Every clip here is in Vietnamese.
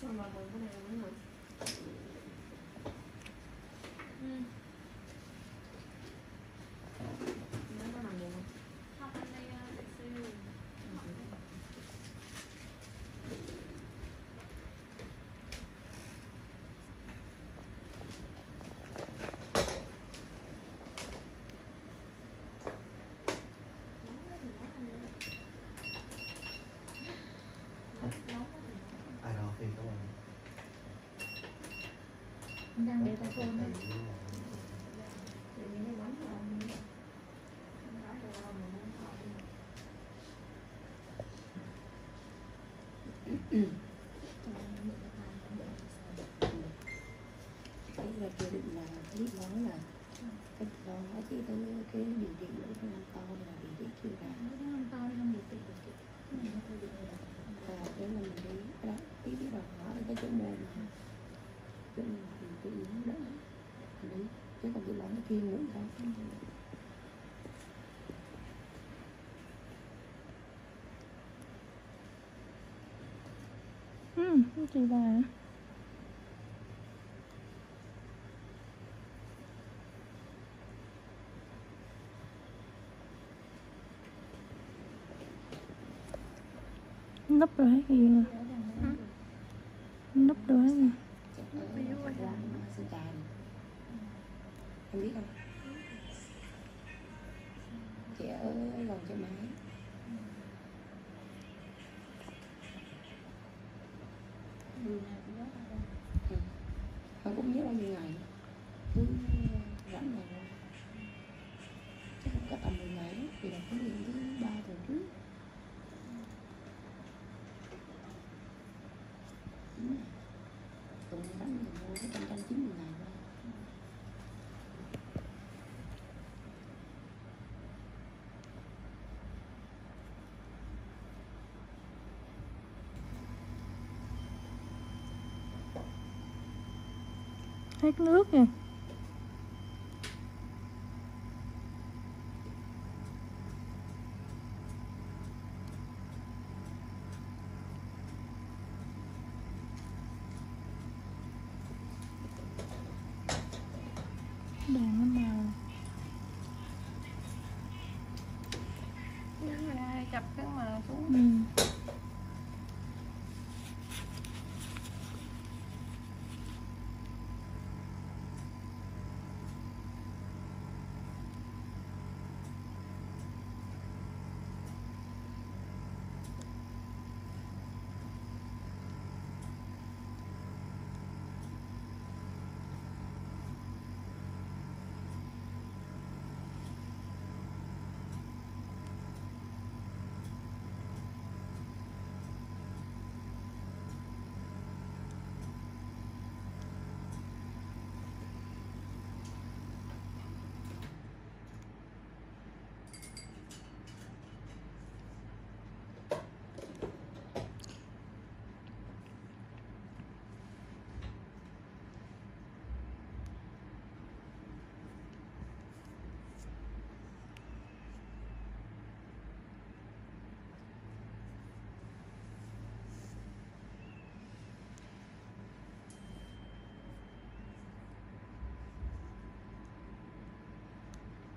Xong rồi mượn cái này nữa hả? Ừ. Nó có nằm được không? Học bên đây ờ, để xây dựng. ai đó thì các bạn đang để tay. Phone này cái là kia định là biết nói là cái lo nói chỉ tới cái điều trị của cái năm to là điều trị chưa ra nó không to nó không được tự được chị mình nó tự được rồi và cái là mình đi đó tí biết đầu hỏi cái chỗ môn mà chỗ mình thì tự nhiên đỡ mình đi chứ còn cái bóng Ừ, chị bà nấp rồi hết gì chị ở gần chỗ máy ừ. ừ. họ cũng biết bao nhiêu ngày cứ rảnh này thôi chắc cũng có tầm 10 ngày đó. thì là cũng điện thứ ba tuần trước Ừ. tuần rảnh thì mua cái trăm trăm chín mươi ngày hết nước rồi đèn nó màu chập cái mà xuống. ừ.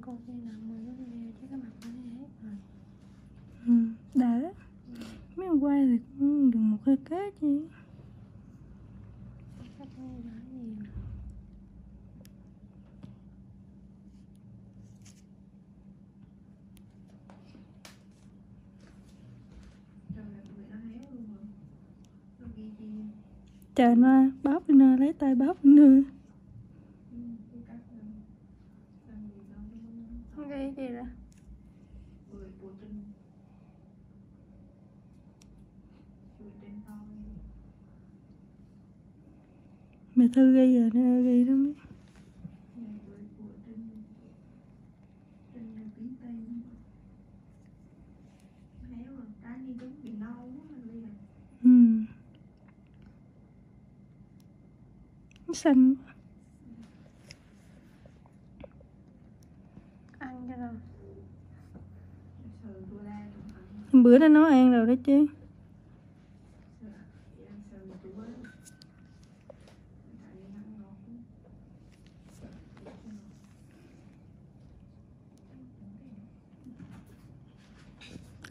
con kia nào mà nó về chứ cái mặt nó hết rồi ừ, đã. Mấy hôm qua thì cũng được một cái cá chứ. Chắc nó đã nhiều Trời ơi, tụi nó héo luôn rồi. Nó ghi chi. trời nó bóp đi nè lấy tay bóp đi nè Ừ, cái cách làm làm gì đâu nó muốn không gây gì đó người của trinh chui trên to mẹ thư ghi rồi nè ghi lắm. Ừ. Mấy người của trinh trinh là tiếng tây héo rồi trái như trứng bị nâu quá rồi liền ừ nó xanh quá. ăn cho rồi sờ tôi la bữa đó bữa nó nấu ăn rồi đó chứ.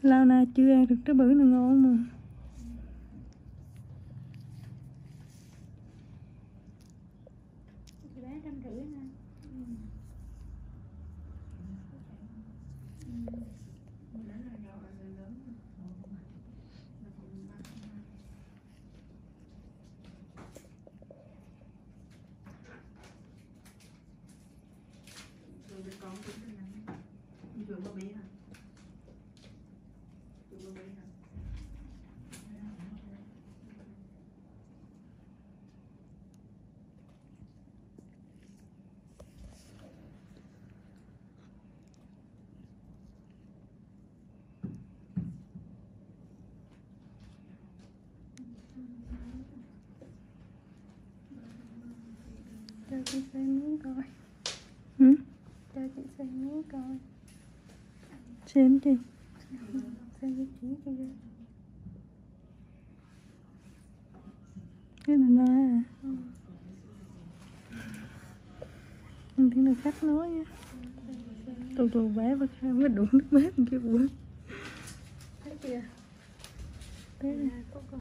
Lao na chưa ăn được cái bữa nào ngon mà chị bé trăm rưỡi nè mình đã là rau ăn lớn lớn rồi mà còn bắt rồi cái con cũng cái này đi chuột bao bé hả chuột bao bé hả cho chị xem miếng coi. Ừ? cho chị xem miếng coi. Xem đi xem cái chỉ cho cái này nói à không tiếng nào khách nói nha tù tù bé và khang mới đụng nước bếp kia bữa. Thấy chưa? Thế à, có con